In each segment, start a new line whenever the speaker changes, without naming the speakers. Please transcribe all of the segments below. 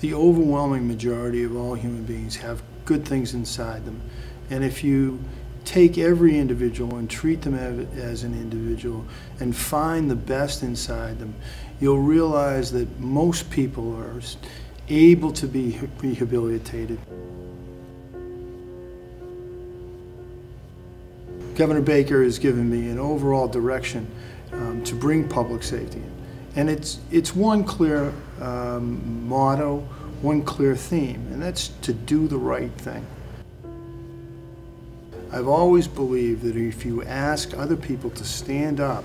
The overwhelming majority of all human beings have good things inside them. And if you take every individual and treat them as an individual and find the best inside them, you'll realize that most people are able to be rehabilitated. Governor Baker has given me an overall direction um, to bring public safety. And it's, it's one clear um, motto, one clear theme, and that's to do the right thing. I've always believed that if you ask other people to stand up,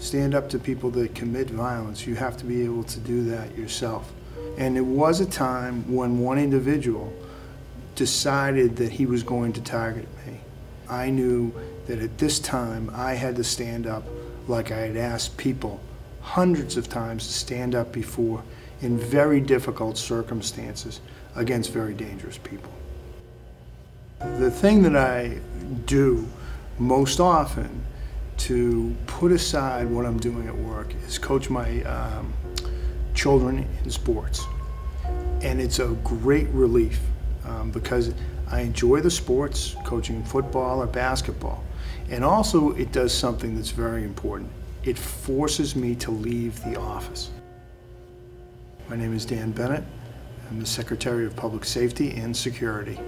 stand up to people that commit violence, you have to be able to do that yourself. And it was a time when one individual decided that he was going to target me. I knew that at this time I had to stand up like I had asked people hundreds of times to stand up before in very difficult circumstances against very dangerous people. The thing that I do most often to put aside what I'm doing at work is coach my um, children in sports. And it's a great relief um, because I enjoy the sports, coaching football or basketball. And also it does something that's very important. It forces me to leave the office. My name is Dan Bennett. I'm the Secretary of Public Safety and Security.